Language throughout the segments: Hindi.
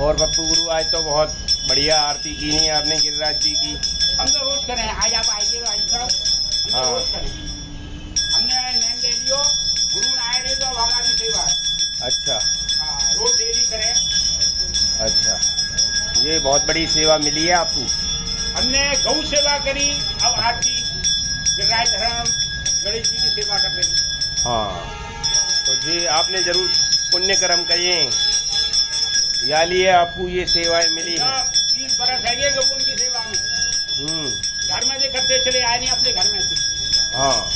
और पप्पू गुरु आज तो बहुत बढ़िया आरती की नहीं आपने गिरिराज जी की। हम तो रोज करें आज आप आइए भाई साहब तो हाँ। हमने नेम ले लियो गुरु आए रहे तो अब हमारी सेवा है अच्छा। हाँ रोज डेली करें। अच्छा। ये बहुत बड़ी सेवा मिली है आपको? हमने गौ सेवा करी अब आरती गिरिराज धर्म गणेश जी की सेवा कर रही हाँ। तो जी आपने ज़रूर पुण्य कर्म किए या लिए आपको ये सेवाएँ मिली है? तीस बरस है ये गौ की सेवा में हम्म। घर में से करते चले आए नहीं अपने घर में से। हाँ।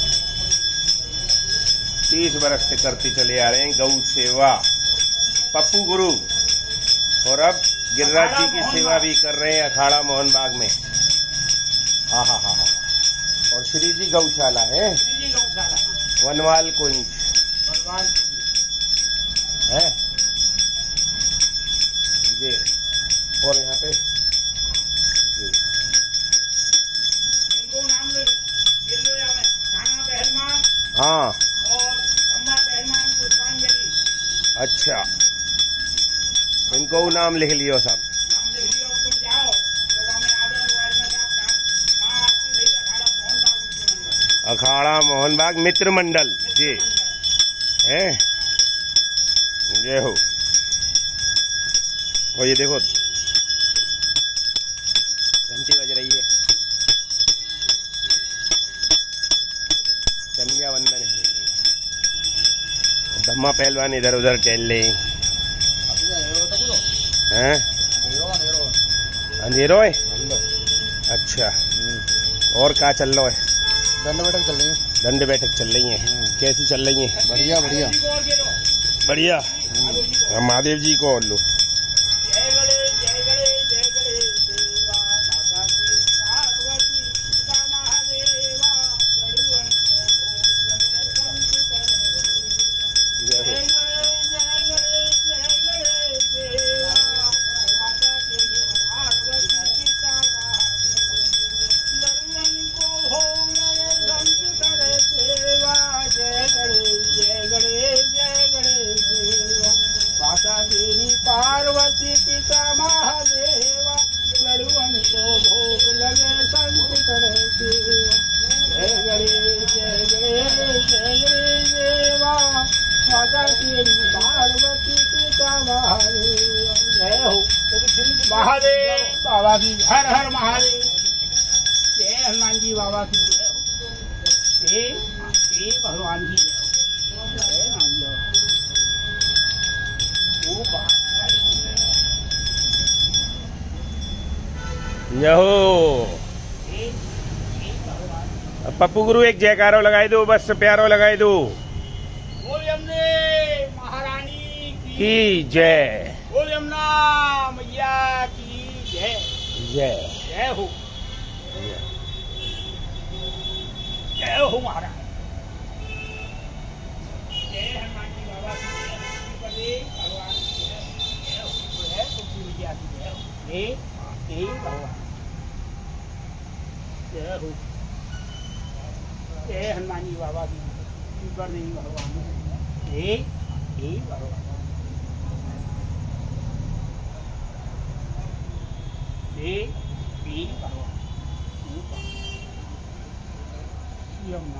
तीस बरस से करते चले आ रहे हैं गौ सेवा। पप्पू गुरु। और अब गिरिराज जी की सेवा भी कर रहे हैं अखाड़ा मोहन बाग में। हाँ हाँ हाँ हाँ। और श्री जी गौशाला है। गौशाला। वनवाल कुंज। है ये और यहाँ पे। हाँ। अच्छा। इनको नाम लिख लियो तो साहब रही अखाड़ा मोहन बाग मित्र मंडल जी। है? ये हो। और ये देखो घंटी बज रही है। संध्या वंदन है धम्मा पहलवान इधर उधर टहल रहे हैं? अंधेरो है? अच्छा। और कहा चल रहा है? दंड बैठक चल रही है। दंड बैठक चल रही है। कैसी चल रही है? बढ़िया बढ़िया। बढ़िया। महादेव जी को महादेव जी को और लो। पार्वती पिता महादेवा लड़ुअन को भोग लगे संत करे जय जय महादेव। बाबा हर हर महादेव। जय हनुमान जी, बाबा की। जय हो। भगवान की। जय हो। जय हे। यहो पप्पू गुरु एक जयकारो लगाई दो बस प्यारो लगाई दो महारानी की जय बोल मैया की जय जय जय हो जय हो महाराज जय हनुमान जी बाबा की जय भगवान की जय जय हो जय हो బాబాకి ఇబ్బంది భగవాను ఏ ఏ భగవాన్ ఏ ఏ భగవాన్ శివమ్మ